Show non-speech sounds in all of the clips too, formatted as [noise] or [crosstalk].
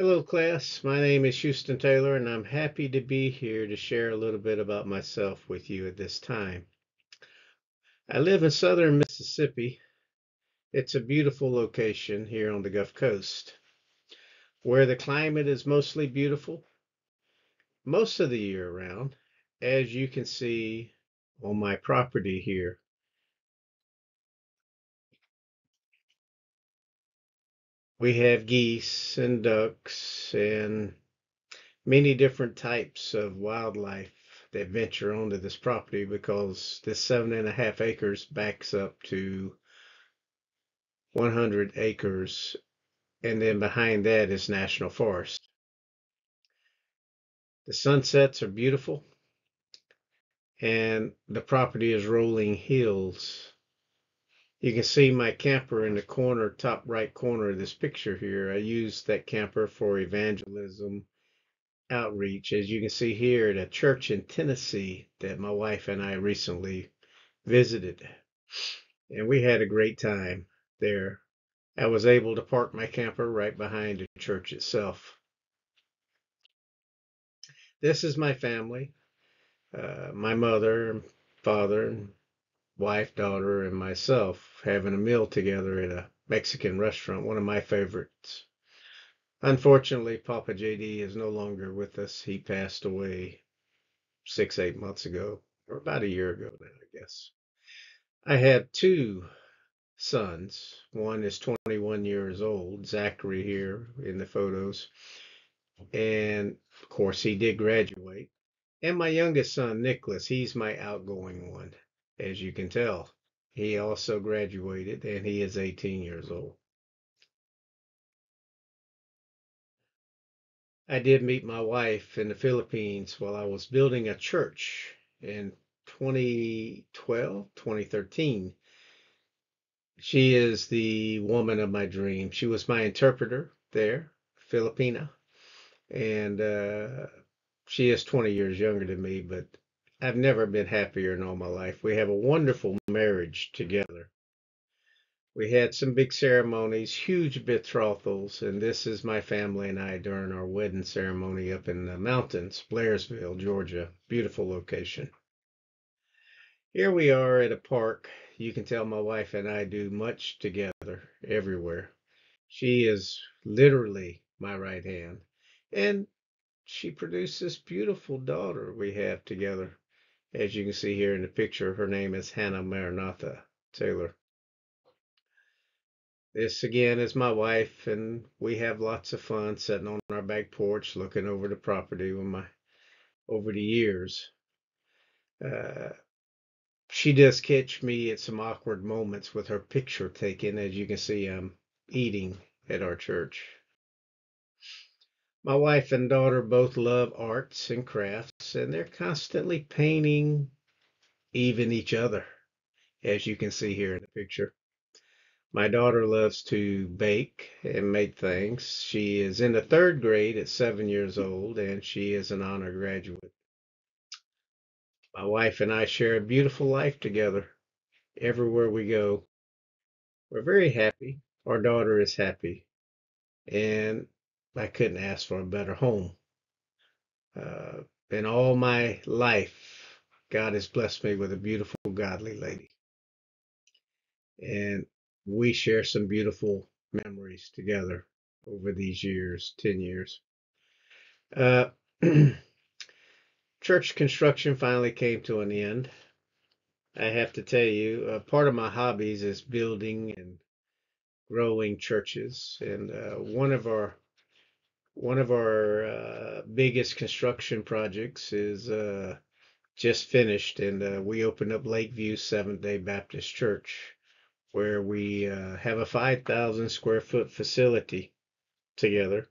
Hello, class. My name is Houston Taylor, and I'm happy to be here to share a little bit about myself with you at this time. I live in southern Mississippi. It's a beautiful location here on the Gulf Coast where the climate is mostly beautiful most of the year round, as you can see on my property here. We have geese and ducks and many different types of wildlife that venture onto this property because this seven and a half acres backs up to 100 acres and then behind that is national forest. The sunsets are beautiful and the property is rolling hills you can see my camper in the corner, top right corner of this picture here. I used that camper for evangelism outreach. As you can see here at a church in Tennessee that my wife and I recently visited. And we had a great time there. I was able to park my camper right behind the church itself. This is my family, uh, my mother, father, and wife, daughter, and myself having a meal together at a Mexican restaurant, one of my favorites. Unfortunately, Papa JD is no longer with us. He passed away six, eight months ago, or about a year ago now, I guess. I have two sons. One is 21 years old, Zachary here in the photos. And of course, he did graduate. And my youngest son, Nicholas, he's my outgoing one as you can tell. He also graduated and he is 18 years old. I did meet my wife in the Philippines while I was building a church in 2012, 2013. She is the woman of my dream. She was my interpreter there, Filipina. And uh, she is 20 years younger than me, but I've never been happier in all my life. We have a wonderful marriage together. We had some big ceremonies, huge betrothals, and this is my family and I during our wedding ceremony up in the mountains, Blairsville, Georgia. Beautiful location. Here we are at a park. You can tell my wife and I do much together everywhere. She is literally my right hand. And she produced this beautiful daughter we have together. As you can see here in the picture, her name is Hannah Maranatha Taylor. This again is my wife, and we have lots of fun sitting on our back porch looking over the property with my over the years. Uh, she does catch me at some awkward moments with her picture taken. As you can see, I'm eating at our church. My wife and daughter both love arts and crafts, and they're constantly painting even each other, as you can see here in the picture. My daughter loves to bake and make things. She is in the third grade at seven years old, and she is an honor graduate. My wife and I share a beautiful life together everywhere we go. We're very happy. Our daughter is happy. And I couldn't ask for a better home. Uh, in all my life, God has blessed me with a beautiful, godly lady. And we share some beautiful memories together over these years 10 years. Uh, [clears throat] church construction finally came to an end. I have to tell you, uh, part of my hobbies is building and growing churches. And uh, one of our one of our uh, biggest construction projects is uh, just finished, and uh, we opened up Lakeview Seventh Day Baptist Church, where we uh, have a 5,000 square foot facility together.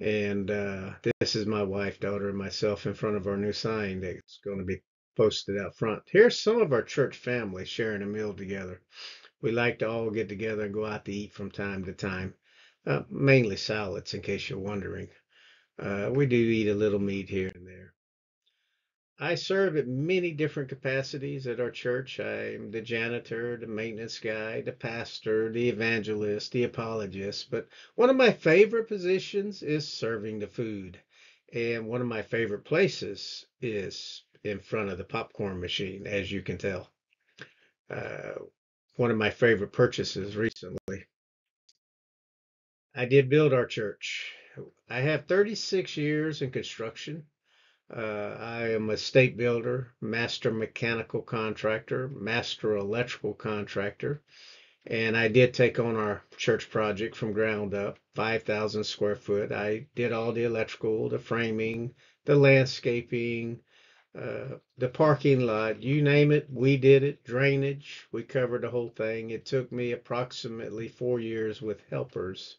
And uh, this is my wife, daughter, and myself in front of our new sign that's going to be posted out front. Here's some of our church family sharing a meal together. We like to all get together and go out to eat from time to time. Uh, mainly salads, in case you're wondering. Uh, we do eat a little meat here and there. I serve at many different capacities at our church. I'm the janitor, the maintenance guy, the pastor, the evangelist, the apologist. But one of my favorite positions is serving the food. And one of my favorite places is in front of the popcorn machine, as you can tell. Uh, one of my favorite purchases recently. I did build our church. I have 36 years in construction. Uh, I am a state builder, master mechanical contractor, master electrical contractor, and I did take on our church project from ground up, 5,000 square foot. I did all the electrical, the framing, the landscaping, uh, the parking lot, you name it, we did it. Drainage, we covered the whole thing. It took me approximately four years with helpers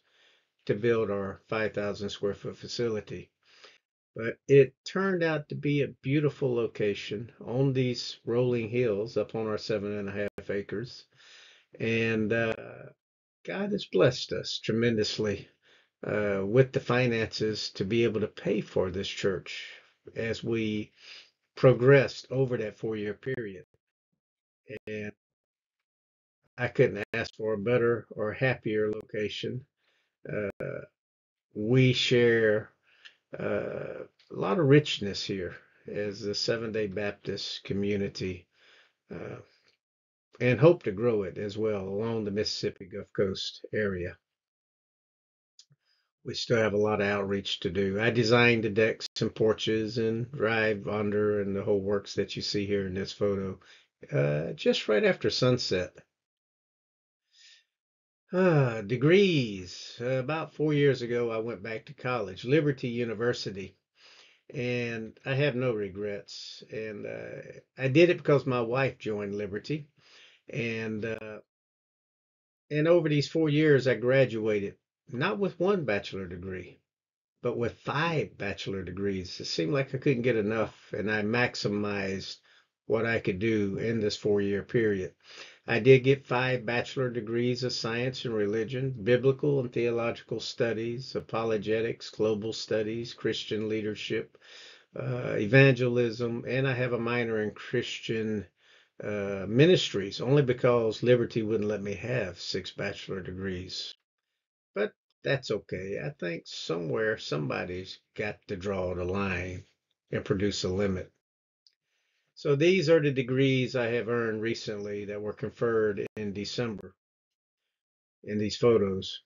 to build our 5,000 square foot facility. But it turned out to be a beautiful location on these rolling hills up on our seven and a half acres. And uh, God has blessed us tremendously uh, with the finances to be able to pay for this church as we progressed over that four year period. And I couldn't ask for a better or happier location. We share uh, a lot of richness here as the Seventh Day Baptist community uh, and hope to grow it as well along the Mississippi Gulf Coast area. We still have a lot of outreach to do. I designed the decks and porches and drive under and the whole works that you see here in this photo uh, just right after sunset. Ah, degrees. Uh, about four years ago, I went back to college, Liberty University, and I have no regrets. And uh, I did it because my wife joined Liberty, and uh, and over these four years, I graduated not with one bachelor degree, but with five bachelor degrees. It seemed like I couldn't get enough, and I maximized what I could do in this four year period. I did get five bachelor degrees of science and religion, biblical and theological studies, apologetics, global studies, Christian leadership, uh, evangelism, and I have a minor in Christian uh, ministries only because Liberty wouldn't let me have six bachelor degrees. But that's okay. I think somewhere somebody's got to draw the line and produce a limit. So these are the degrees I have earned recently that were conferred in December in these photos.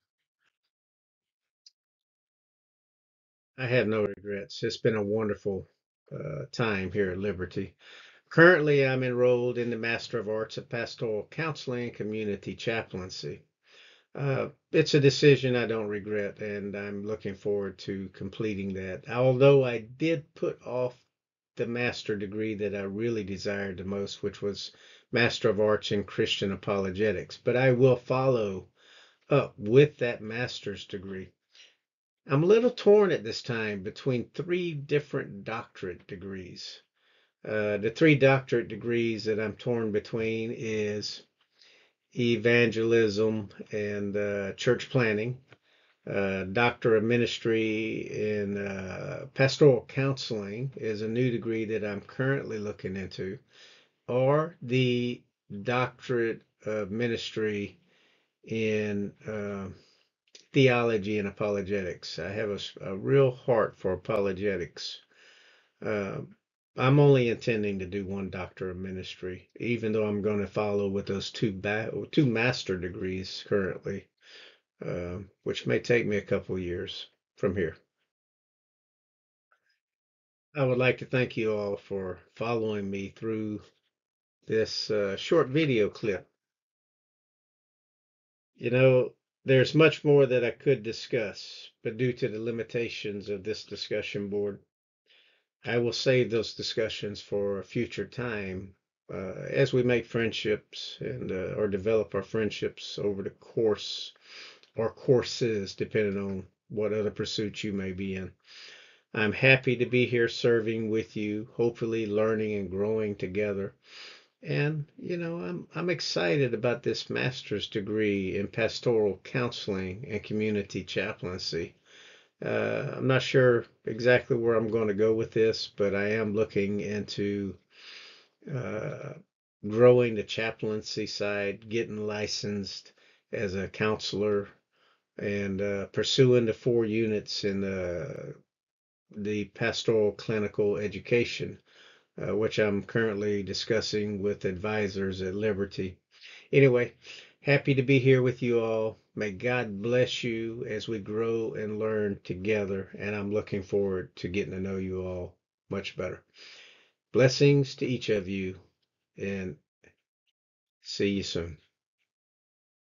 I have no regrets. It's been a wonderful uh, time here at Liberty. Currently, I'm enrolled in the Master of Arts of Pastoral Counseling and Community Chaplaincy. Uh, it's a decision I don't regret, and I'm looking forward to completing that. Although I did put off the master degree that I really desired the most, which was Master of Arts in Christian Apologetics. But I will follow up with that master's degree. I'm a little torn at this time between three different doctorate degrees. Uh, the three doctorate degrees that I'm torn between is evangelism and uh, church planting uh, Doctor of Ministry in uh, Pastoral Counseling is a new degree that I'm currently looking into, or the Doctorate of Ministry in uh, Theology and Apologetics. I have a, a real heart for apologetics. Uh, I'm only intending to do one Doctor of Ministry, even though I'm going to follow with those two ba- two master degrees currently uh, which may take me a couple years from here. I would like to thank you all for following me through this uh, short video clip. You know, there's much more that I could discuss, but due to the limitations of this discussion board, I will save those discussions for a future time uh, as we make friendships and uh, or develop our friendships over the course or courses, depending on what other pursuits you may be in. I'm happy to be here serving with you, hopefully learning and growing together. And, you know, I'm, I'm excited about this master's degree in pastoral counseling and community chaplaincy. Uh, I'm not sure exactly where I'm going to go with this, but I am looking into uh, growing the chaplaincy side, getting licensed as a counselor, and uh, pursuing the four units in the the pastoral clinical education, uh, which I'm currently discussing with advisors at Liberty. Anyway, happy to be here with you all. May God bless you as we grow and learn together. And I'm looking forward to getting to know you all much better. Blessings to each of you and see you soon.